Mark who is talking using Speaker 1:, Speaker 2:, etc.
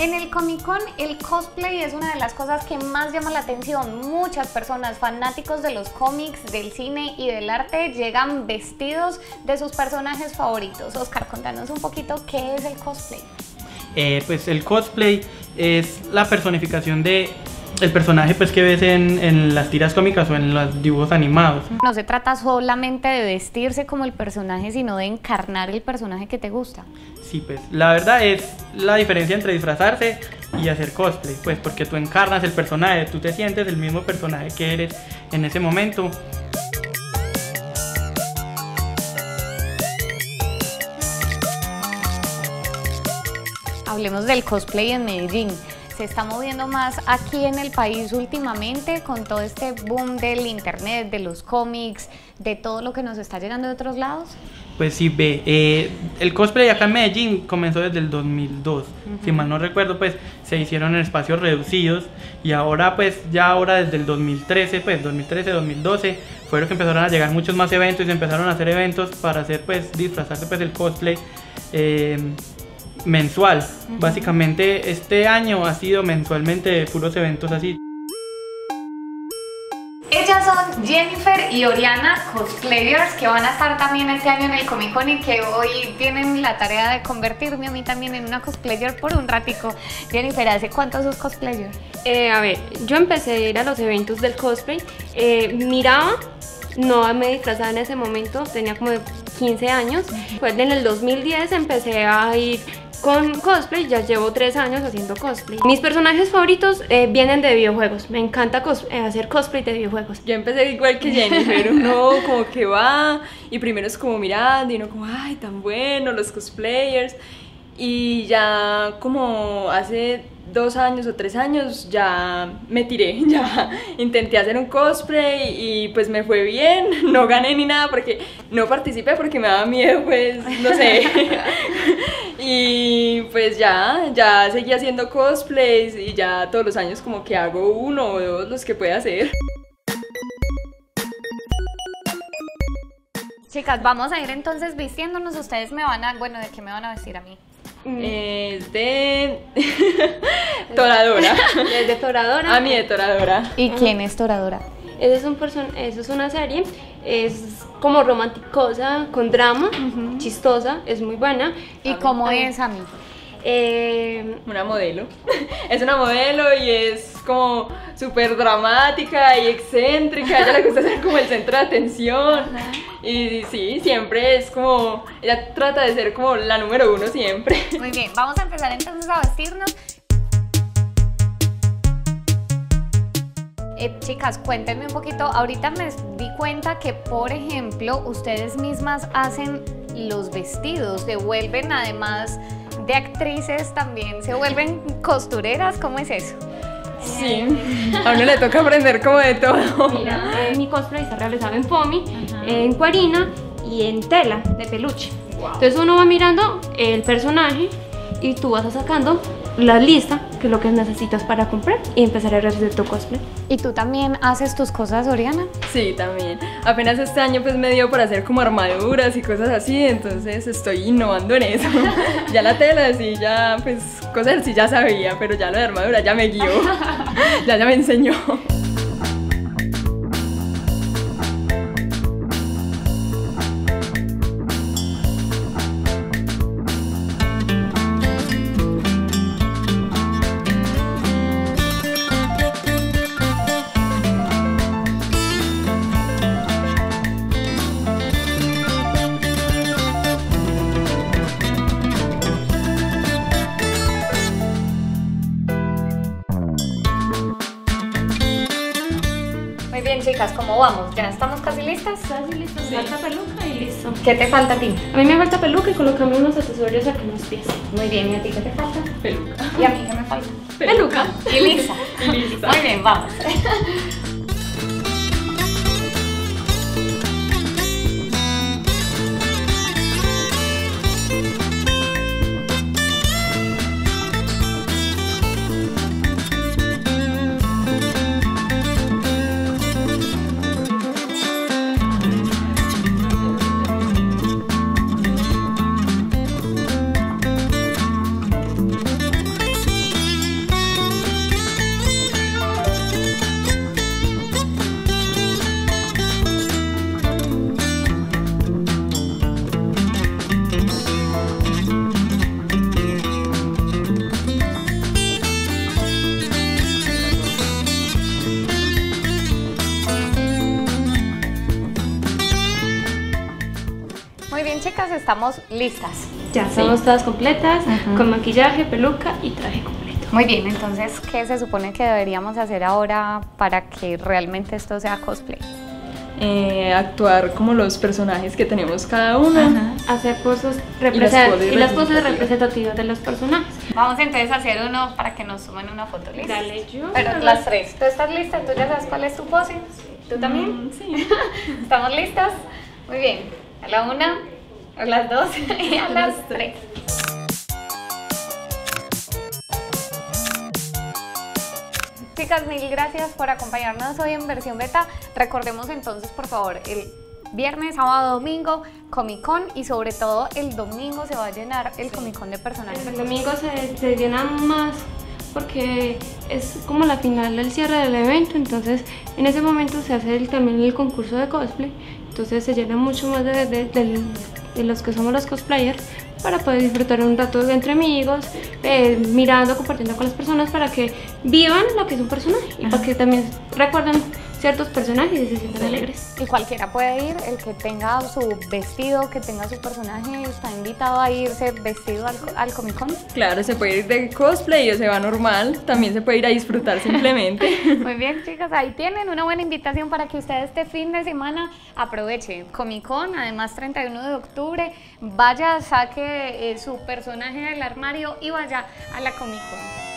Speaker 1: En el Comic Con el cosplay es una de las cosas que más llama la atención. Muchas personas fanáticos de los cómics, del cine y del arte llegan vestidos de sus personajes favoritos. Oscar, contanos un poquito qué es el cosplay.
Speaker 2: Eh, pues el cosplay es la personificación de el personaje pues que ves en, en, las tiras cómicas o en los dibujos animados.
Speaker 1: No se trata solamente de vestirse como el personaje, sino de encarnar el personaje que te gusta.
Speaker 2: Sí, pues la verdad es la diferencia entre disfrazarse y hacer cosplay, pues porque tú encarnas el personaje, tú te sientes el mismo personaje que eres en ese momento.
Speaker 1: Hablemos del cosplay en Medellín se está moviendo más aquí en el país últimamente con todo este boom del internet, de los cómics, de todo lo que nos está llegando de otros lados?
Speaker 2: Pues sí, ve, eh, el cosplay acá en Medellín comenzó desde el 2002, si mal no recuerdo, pues se hicieron en espacios reducidos y ahora pues ya ahora desde el 2013, pues 2013, 2012, fueron que empezaron a llegar muchos más eventos y se empezaron a hacer eventos para hacer pues disfrazarse pues el cosplay. Eh, mensual. Básicamente este año ha sido mensualmente puros eventos así.
Speaker 1: Ellas son Jennifer y Oriana, cosplayers, que van a estar también este año en el Comic Con y que hoy tienen la tarea de convertirme a mí también en una cosplayer por un ratico. Jennifer, ¿hace cuánto sos cosplayer?
Speaker 3: Eh, a ver, yo empecé a ir a los eventos del cosplay, eh, miraba, no me disfrazaba en ese momento, tenía como 15 años. Pues en el 2010 empecé a ir con cosplay ya llevo tres años haciendo cosplay. Mis personajes favoritos eh, vienen de videojuegos. Me encanta eh, hacer cosplay de videojuegos.
Speaker 4: Yo empecé igual que Jenny, pero uno como que va y primero es como mirando y uno como, ay, tan bueno los cosplayers. Y ya como hace dos años o tres años ya me tiré, ya intenté hacer un cosplay y pues me fue bien, no gané ni nada porque no participé porque me daba miedo, pues no sé. y pues ya, ya seguí haciendo cosplays y ya todos los años como que hago uno o dos los que pueda hacer.
Speaker 1: Chicas, vamos a ir entonces vistiéndonos. Ustedes me van a, bueno, ¿de qué me van a vestir a mí?
Speaker 4: Es de Toradora.
Speaker 3: Es de Toradora.
Speaker 4: A mí de Toradora.
Speaker 1: ¿Y quién es Toradora?
Speaker 3: Esa es, un person eso es una serie, es como romanticosa, con drama, chistosa, es muy buena.
Speaker 1: ¿Y cómo es a mí?
Speaker 4: Eh, una modelo. es una modelo y es como súper dramática y excéntrica. Ella le gusta ser como el centro de atención. Y sí, siempre es como. Ella trata de ser como la número uno siempre.
Speaker 1: Muy bien, vamos a empezar entonces a vestirnos. Eh, chicas, cuéntenme un poquito. Ahorita me di cuenta que, por ejemplo, ustedes mismas hacen los vestidos, devuelven además de actrices también se vuelven costureras, ¿cómo es eso?
Speaker 4: Sí, a uno le toca aprender como de todo.
Speaker 3: Mira, eh, mi cosplay está realizado en foamy, en cuarina y en tela de peluche. Entonces uno va mirando el personaje y tú vas sacando la lista, que es lo que necesitas para comprar y empezar a realizar tu cosplay.
Speaker 1: ¿Y tú también haces tus cosas, Oriana?
Speaker 4: Sí, también. Apenas este año pues me dio por hacer como armaduras y cosas así, entonces estoy innovando en eso. ya la tela sí, ya pues cosas sí ya sabía, pero ya lo de armadura ya me guió, ya ya me enseñó.
Speaker 1: Chicas, ¿cómo vamos? ¿Ya estamos casi listas?
Speaker 3: Casi listas, falta peluca y listo.
Speaker 1: ¿Qué te falta a ti?
Speaker 3: A mí me falta peluca y colocarme unos accesorios aquí en los pies.
Speaker 1: Muy bien, ¿y a ti qué te falta?
Speaker 4: Peluca.
Speaker 1: ¿Y a mí qué me falta?
Speaker 4: Peluca.
Speaker 1: Y lisa.
Speaker 4: y lisa.
Speaker 1: Muy bien, vamos. estamos listas.
Speaker 3: Ya, estamos todas completas, con maquillaje, peluca y traje completo.
Speaker 1: Muy bien, entonces, ¿qué se supone que deberíamos hacer ahora para que realmente esto sea cosplay?
Speaker 4: Eh, actuar como los personajes que tenemos cada una.
Speaker 3: Hacer poses representativas y las poses representativas de los personajes.
Speaker 1: Vamos entonces a hacer uno para que nos sumen una foto, ¿lista?
Speaker 3: Dale yo.
Speaker 1: Pero las tres. ¿Tú estás lista? ¿Tú ya sabes cuál es tu pose? ¿Tú también?
Speaker 4: Mm, sí.
Speaker 1: ¿Estamos listas? Muy bien. A la una, a las dos y a las tres. Chicas, mil gracias por acompañarnos hoy en versión beta. Recordemos entonces, por favor, el viernes, sábado, domingo, Comic Con y sobre todo el domingo se va a llenar el Comic Con de personajes.
Speaker 3: El domingo se, se llena más porque es como la final del cierre del evento, entonces en ese momento se hace el- también el concurso de cosplay, entonces se llena mucho más de, de- del- de los que somos los cosplayers para poder disfrutar un rato entre amigos, eh, mirando, compartiendo con las personas para que vivan lo que es un personaje y para que también recuerden ciertos personajes y se sientan alegres.
Speaker 1: Y cualquiera puede ir, el que tenga su vestido, que tenga su personaje, está invitado a irse vestido al, co- al Comic Con.
Speaker 4: Claro, se puede ir de cosplay o se va normal. También se puede ir a disfrutar simplemente.
Speaker 1: Muy bien, chicas, ahí tienen una buena invitación para que ustedes este fin de semana aprovechen Comic Con, además 31 de octubre, vaya, saque eh, su personaje del armario y vaya a la Comic Con.